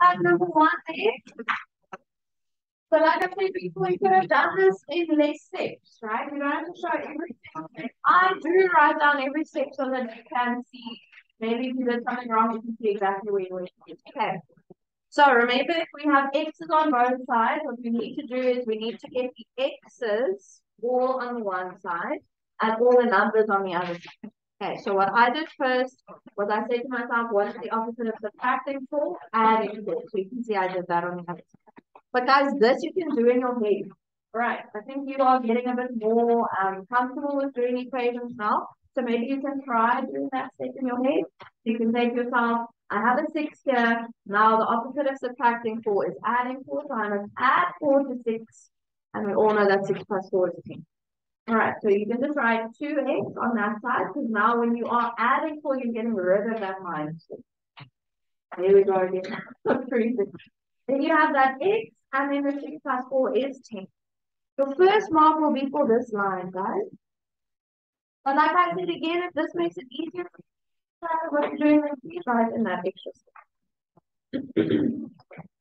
Uh, number one. So like I said before, you could have done this in less steps, right? You don't have to show everything. I do write down every step so that you can see. Maybe if you did something wrong, you can see exactly where you went. Okay. So remember, if we have x's on both sides, what we need to do is we need to get the x's all on the one side and all the numbers on the other side. Okay, so what I did first was I said to myself, what is the opposite of subtracting 4? Adding 4. So you can see I did that on the other side. But guys, this you can do in your head. Right, I think you are getting a bit more um, comfortable with doing equations now. So maybe you can try doing that step in your head. You can say to yourself, I have a 6 here. Now the opposite of subtracting 4 is adding 4. So I add 4 to 6. And we all know that 6 plus 4 is 10. All right, so you can just write 2x on that side because now when you are adding 4, you're getting rid of that minus 4. There we go again. then you have that x and then the 6 plus 4 is 10. The first mark will be for this line, guys. But like I said again, if this makes it easier for you, what you're doing, then please write in that extra step.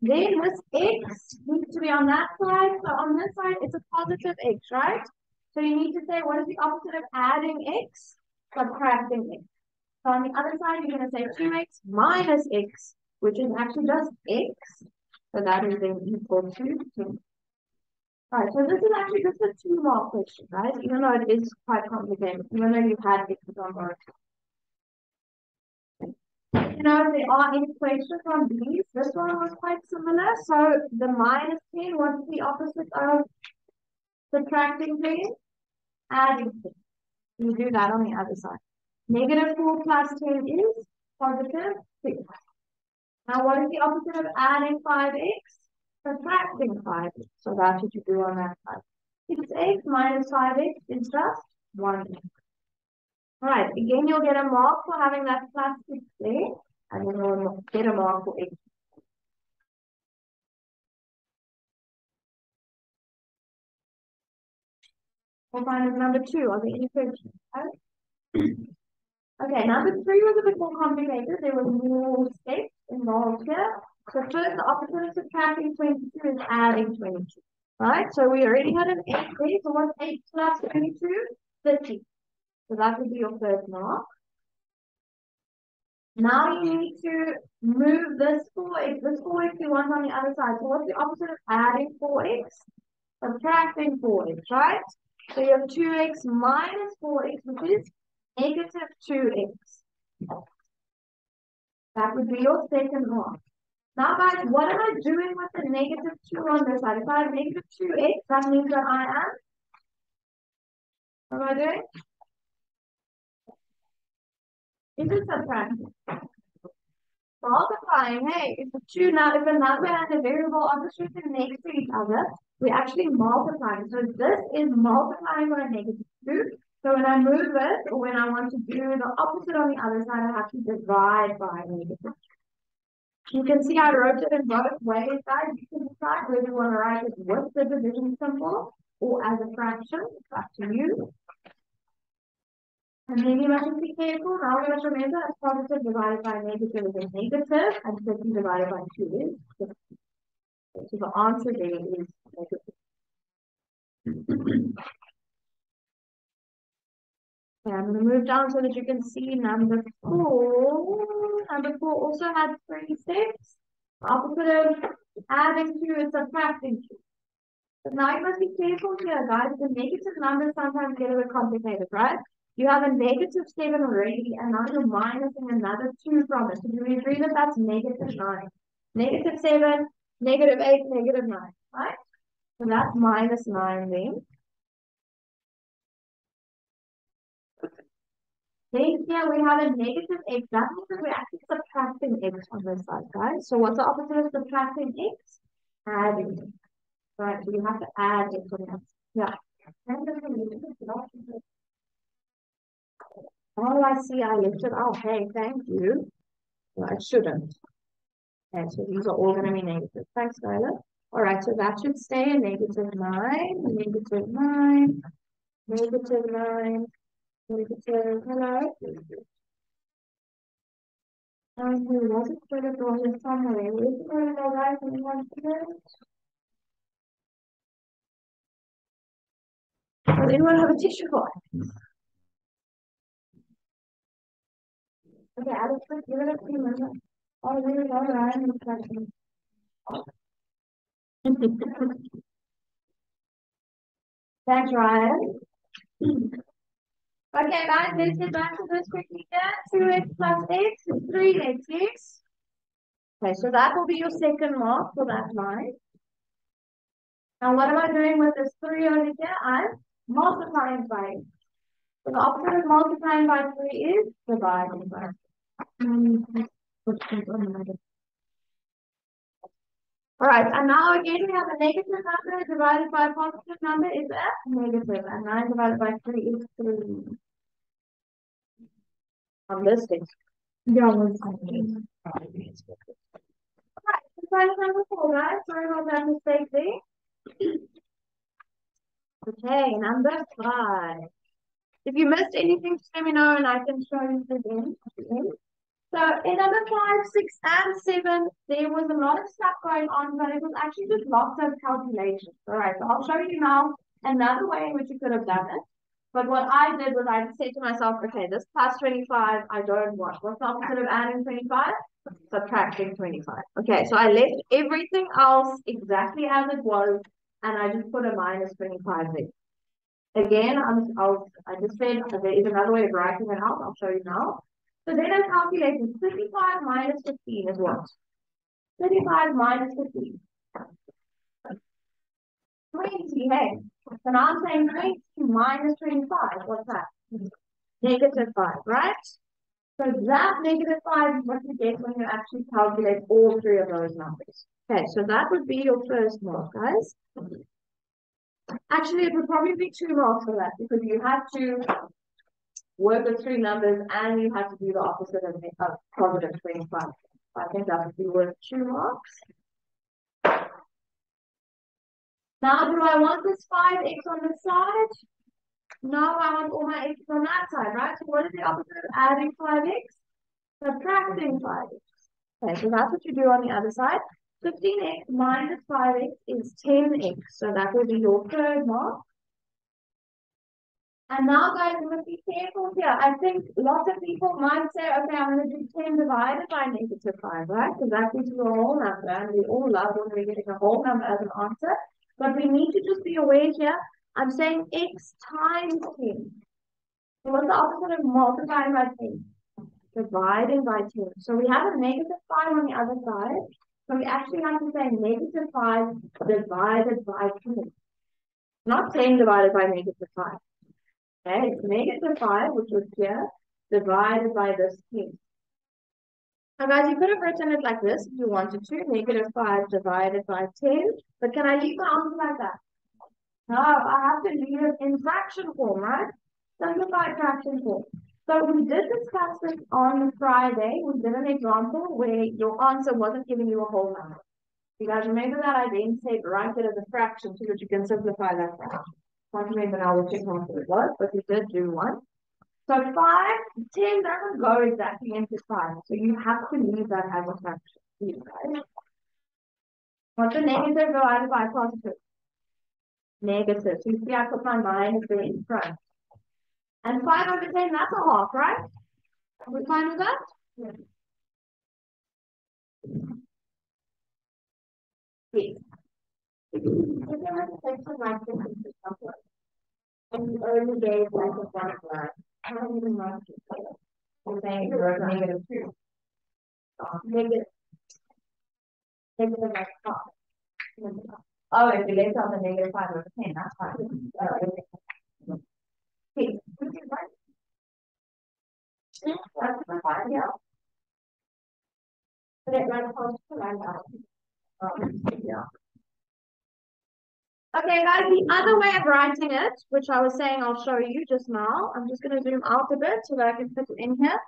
then this x needs to be on that side. So on this side, it's a positive x, right? So you need to say, what is the opposite of adding x? Subtracting x. So on the other side, you're going to say 2x minus x, which is actually just x. So that is then equal to 2. Alright, so this is actually just a two mark question, right? Even though it is quite complicated, even though you've had x's on both. You know, there are any questions on these. This one was quite similar. So the minus 10, what's the opposite of subtracting 10? Adding 10. You do that on the other side. Negative 4 plus 10 is positive 6. Now, what is the opposite of adding 5x? Subtracting 5x. So that's what you do on that side. 6x minus 5x is just 1 Alright, again, you'll get a mark for having that plus 6 there, and then you'll get a mark for x We'll find number two. Are there any questions? Okay, number three was a bit more complicated. There were more steps involved here. So first, the opposite of subtracting 22 is adding 22. Right? So we already had an 8 there. So what's 8 plus 22? 30. So that would be your first mark. Now you need to move this 4x, this 4x you want on the other side. So what's the opposite of adding 4x? Subtracting 4x, right? So you have 2x minus 4x, which is negative 2x. That would be your second one. Now, guys, what am I doing with the negative 2 on this side? If I have negative 2x, that means that I am. What am I doing? Is it subtracting? Multiplying, hey, if the two a number and a variable are distributed next to each other, we're actually multiplying. So this is multiplying by negative 2. So when I move this, or when I want to do the opposite on the other side, I have to divide by negative 2. You can see I wrote it in both ways, guys. You can decide whether you want to write it with the division symbol or as a fraction. It's up to you. And then you must be careful. Now we must remember as positive divided by negative is negative, and 50 divided by 2 is 50. So the answer there is negative. Okay, I'm going to move down so that you can see number four. Number four also had three steps. Opposite of adding two is subtracting two. But now you must be careful here, guys. The negative numbers sometimes get a bit complicated, right? You have a negative 7 already, and now you're minusing another 2 from it. So do we agree that that's negative 9? Negative 7, negative 8, negative 9, right? So that's minus 9 then. Then here we have a negative x. That means that we're actually subtracting x on this side, right? So what's the opposite of subtracting x? Adding. Right, so you have to add x on this. Yeah. Oh, I see. I lifted. Oh, hey, thank you. Well, I shouldn't. Okay, so these are all going to be negative. Thanks, Skylar. All right, so that should stay a negative 9, negative 9, negative 9, negative, hello. Um, there was a credit on. Is it going to go right to do it? Does anyone have a tissue for Okay, I Alex, give it a few minutes. Oh, really? All right, I'm question. Thanks, Ryan. Okay, guys, let's get back to this quickly here. 2x plus x is 3x. Okay, so that will be your second mark for that line. Now, what am I doing with this 3 over here? I'm multiplying by. So the opposite of multiplying by 3 is dividing by. 3. All right, and now again we have a negative number divided by a positive number is a negative, and 9 divided by 3 is 3. I'm listing. Yeah, one second. All right, so number 4, guys. Sorry about that mistake there. Okay, number 5. If you missed anything, just let me know and I can show you the again. So in number five, six, and seven, there was a lot of stuff going on, but it was actually just lots of calculations. All right, so I'll show you now another way in which you could have done it. But what I did was I said to myself, okay, this plus 25, I don't want. What's the opposite of adding 25? Subtracting 25. Okay, so I left everything else exactly as it was, and I just put a minus 25 there. Again, I'm, I'll, I just said uh, there is another way of writing it out. I'll show you now. So then I'm calculating 35 minus 15 is what? 35 minus 15. 20, hey. So now I'm saying 20 minus 25. What's that? Negative 5, right? So that negative 5 is what you get when you actually calculate all three of those numbers. Okay, so that would be your first mark, guys. Actually, it would probably be two marks for that because you have to work with three numbers and you have to do the opposite of, of positive 25. I think that would be worth two marks. Now, do I want this 5x on this side? No, I want all my x on that side, right? So what is the opposite of adding 5x? Subtracting 5x. Okay, so that's what you do on the other side. 15x minus 5x is 10x. So that will be your third mark. And now, guys, you must be careful here. I think lots of people might say, okay, I'm going to do 10 divided by negative 5, right? Because that gives you a whole number. And we all love when we're getting a whole number as an answer. But we need to just be aware here. I'm saying x times 10. So what's the opposite of multiplying by 10? Dividing by 10. So we have a negative 5 on the other side. So we actually have to say negative 5 divided by 10. Not 10 divided by negative 5. Okay, it's negative 5, which was here, divided by this 10. Now guys, you could have written it like this if you wanted to, negative 5 divided by 10. But can I leave the answer like that? No, I have to leave it in fraction form, right? Simplified fraction form. So we did discuss this on Friday. We did an example where your answer wasn't giving you a whole number. You guys remember that I then said write it as a fraction so that you can simplify that fraction. Can't remember now which example it was, but we did do one. So 5, 10 doesn't go exactly into 5. So you have to leave that as a fraction. Right? What's the negative divided by positive? Negative. So you see I put my minus there in front. And 5 over 10, that's a half, right? Are we fine with that? Yeah. Yes. In the early days, like a don't even know you say. You're saying you're negative two. Negative. Negative like. Oh, if you get on the negative five over ten, that's fine. Uh, okay, that's Okay, guys, the other way of writing it, which I was saying I'll show you just now, I'm just going to zoom out a bit so that I can fit it in here.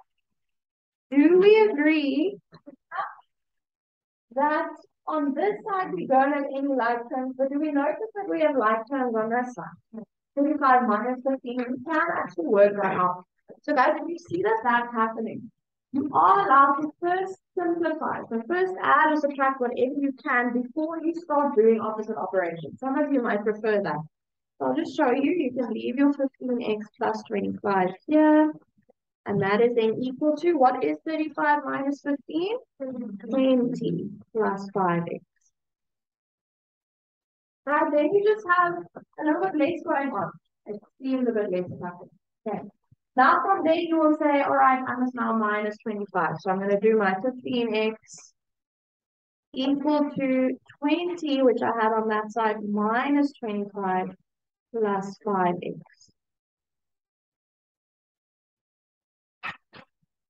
Do we agree that on this side we don't have any like terms, but do we notice that we have like terms on this side? 35 minus 15, we can actually work that out. So guys, if you see that that's happening, You are allowed to first simplify. So first add or subtract whatever you can before you start doing opposite operations. Some of you might prefer that. So I'll just show you. You can leave your 15x plus 25 here. And that is then equal to, what is 35 minus 15? 20 plus 5x. Right, then you just have a little bit less going on. It seems a bit less happening. Okay. Now from there you will say, all right, I must now minus 25. So I'm going to do my 15x equal to 20, which I had on that side, minus 25 plus 5x.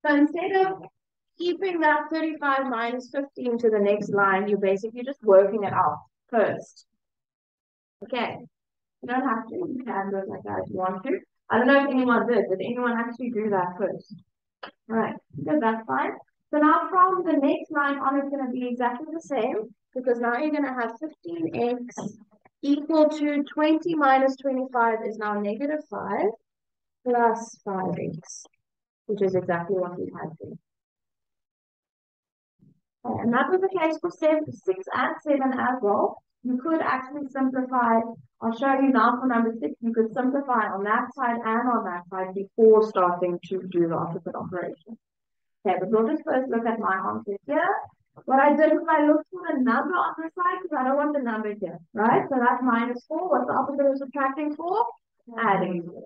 So instead of keeping that 35 minus 15 to the next line, you're basically just working it out first. Okay. You don't have to. Can do it like that if you want to. I don't know if anyone did. Did anyone actually do that first? All right. Good, that's fine. So now from the next line on, it's going to be exactly the same because now you're going to have 15x equal to 20 minus 25 is now negative 5 plus 5x, which is exactly what we had here. And that was the case for seven, 6 and 7 as well. You could actually simplify, I'll show you now for number 6, you could simplify on that side and on that side before starting to do the opposite operation. Okay, but we'll just first look at my answer here. What I did was I looked for the number on the side because I don't want the number here, right? So that's minus 4. What's the opposite of subtracting 4? Adding 4.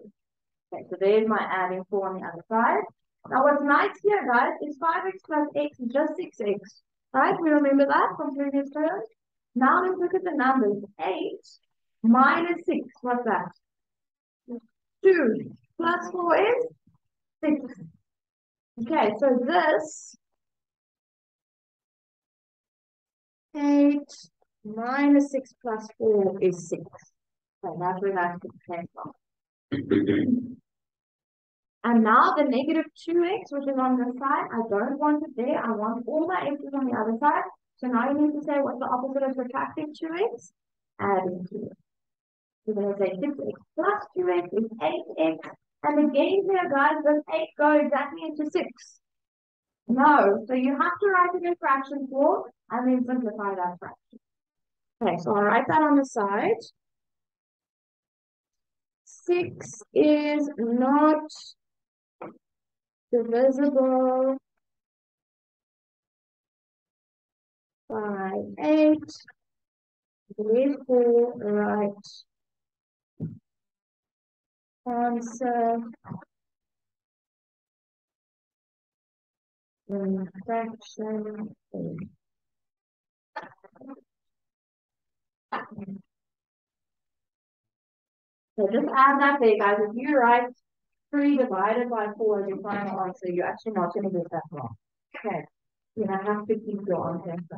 Okay, so there's my adding 4 on the other side. Now what's nice here, guys, is 5x plus x is just 6x, right? We remember that from previous terms. Now let's look at the numbers. 8 minus 6, what's that? 2 plus 4 is 6. Okay, so this 8 minus 6 plus 4 is 6. So that's where that came from. and now the negative 2x, which is on this side, I don't want it there. I want all my x's on the other side. So now you need to say what's the opposite of subtracting 2x? Adding 2x. You're going to say 6x plus 2x is 8x. And again here, guys, does 8 go exactly into 6? No. So you have to write it in fraction form and then simplify that fraction. Okay, so I'll write that on the side. 6 is not divisible by 8. Therefore, write answer in fraction form. So just add that there, guys. If you write 3 divided by 4 as your final answer, you're actually not going to get that wrong. Okay. You have to keep your answer.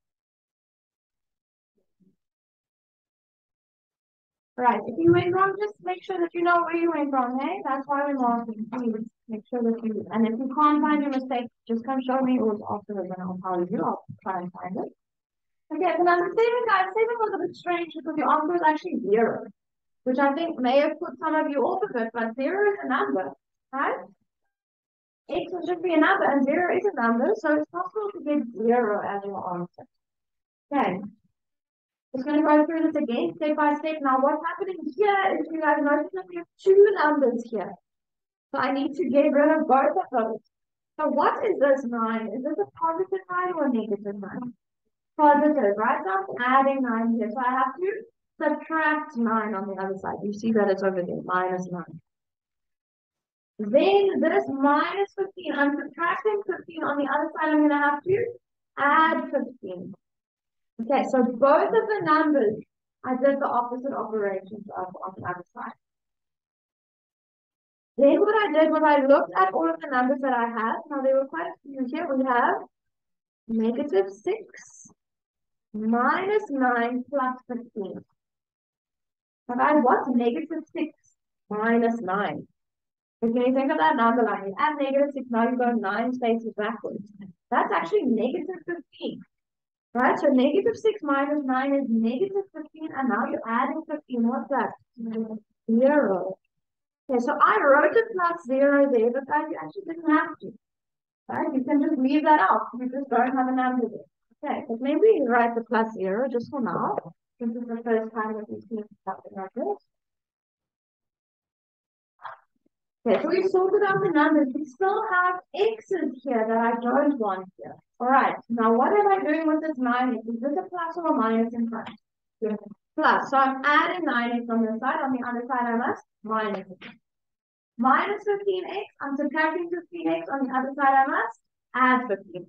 Right, if you went wrong, just make sure that you know where you went wrong, hey? That's why we're marking. Please make sure that you, and if you can't find your mistake, just come show me or afterwards and I'll tell. I'll try and find it. Okay, so number seven, guys, seven was a bit strange because the answer was actually zero, which I think may have put some of you off of it, but zero is a number, right? X will just be a number and zero is a number, so it's possible to get zero as your answer. Okay. Just going to go through this again, step by step. Now, what's happening here is you have noticed that we have two numbers here. So I need to get rid of both of those. So what is this 9? Is this a positive 9 or a negative 9? Positive, right? So I'm adding 9 here. So I have to subtract 9 on the other side. You see that it's over there, minus 9. Then this minus 15, I'm subtracting 15 on the other side. I'm going to have to add 15. Okay, so both of the numbers, I did the opposite operations of on the other side. Then what I did was I looked at all of the numbers that I had. Now there were quite a few here. We have negative 6 minus 9 plus 15. Now I what's negative 6 minus 9? But when you think of that number line, you add negative 6, now you go 9 spaces backwards. That's actually negative 15. Right? So negative 6 minus 9 is negative 15, and now you're adding 15. What's that? 0. Okay, so I wrote a plus 0 there, but guys, you actually didn't have to. Right? You can just leave that out. You just don't have a number there. Okay, but maybe you write the plus 0 just for now. This is the first time that we've seen Okay, so we sorted out the numbers. We still have x's here that I don't want here. All right, now what am I doing with this 9x? Is this a plus or a minus in front? Plus, so I'm adding 9x on this side. On the other side, I must minus it. Minus 15x, I'm subtracting 15x. On the other side, I must add 15.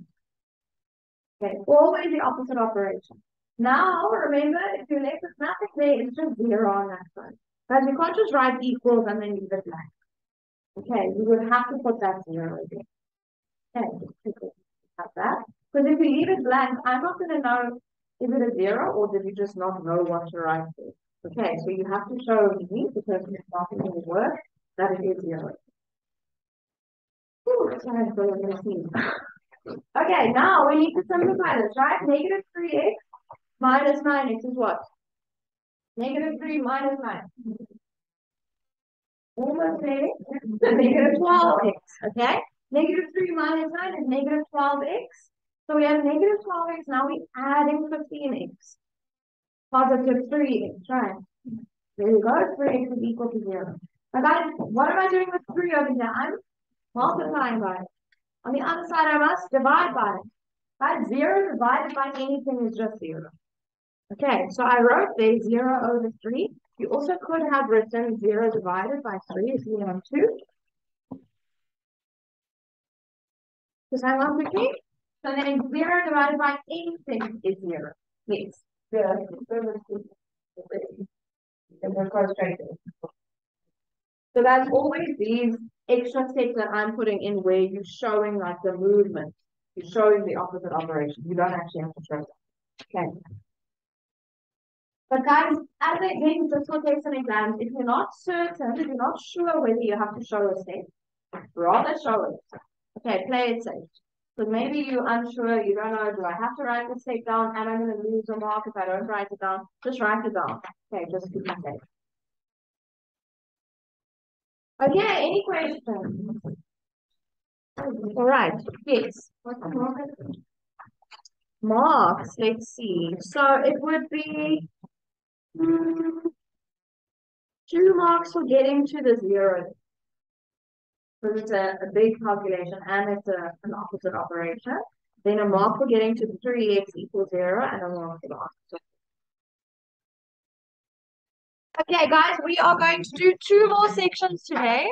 Okay, always the opposite operation. Now, remember, if you're left with nothing there, it's just zero on that side. Because you can't just write equals and then leave it blank. Okay, you would have to put that zero again. Okay, have that. Because if you leave it blank, I'm not going to know is it a zero or did you just not know what to write? Okay, so you have to show me because it's not going to work that it is zero. The. Okay, now we need to simplify this, right? Negative 3x minus 9x is what? Negative 3 minus 9 almost there, negative 12x, okay? Negative 3 minus 9 is negative 12x. So we have negative 12x, now we're adding 15x. Positive 3x, right? There you go, 3x is equal to 0. Now guys, what am I doing with 3 over here? I'm multiplying by it. On the other side, I must divide by it. Right? 0 divided by anything is just 0. Okay, so I wrote there 0 over 3. You also could have written 0 divided by 3 if you want to. Just hang on quickly. So then 0 divided by anything is 0. Yes. Yeah. So that's always these extra steps that I'm putting in where you're showing like the movement. You're showing the opposite operation. You don't actually have to show that. Okay. But guys, as I just for takes an exam, if you're not certain, if you're not sure whether you have to show a step, rather show it. Okay, play it safe. So maybe you're unsure, you don't know, do I have to write the step down? Am I going to lose a mark if I don't write it down? Just write it down. Okay, just keep it safe. Okay, any questions? All right, yes. Marks, let's see. So it would be. Two marks for getting to the zero. Because it's a, a big calculation and it's a, an opposite operation. Then a mark for getting to 3x equals 0 and a mark for the opposite. Okay, guys, we are going to do two more sections today.